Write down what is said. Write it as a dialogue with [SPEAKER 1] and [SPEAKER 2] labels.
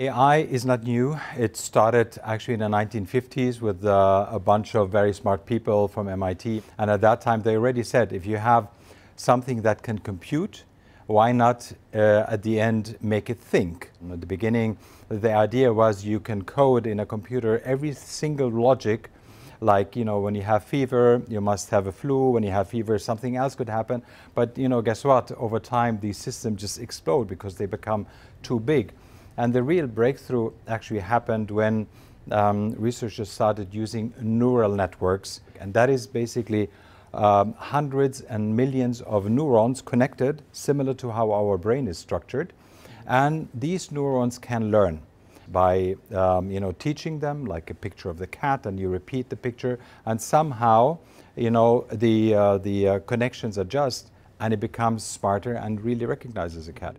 [SPEAKER 1] AI is not new. It started actually in the 1950s with uh, a bunch of very smart people from MIT. And at that time, they already said if you have something that can compute, why not uh, at the end make it think? At the beginning, the idea was you can code in a computer every single logic like you know when you have fever you must have a flu when you have fever something else could happen but you know guess what over time these systems just explode because they become too big and the real breakthrough actually happened when um, researchers started using neural networks. And that is basically um, hundreds and millions of neurons connected, similar to how our brain is structured. And these neurons can learn by um, you know teaching them like a picture of the cat and you repeat the picture and somehow you know the uh, the uh, connections adjust and it becomes smarter and really recognizes a cat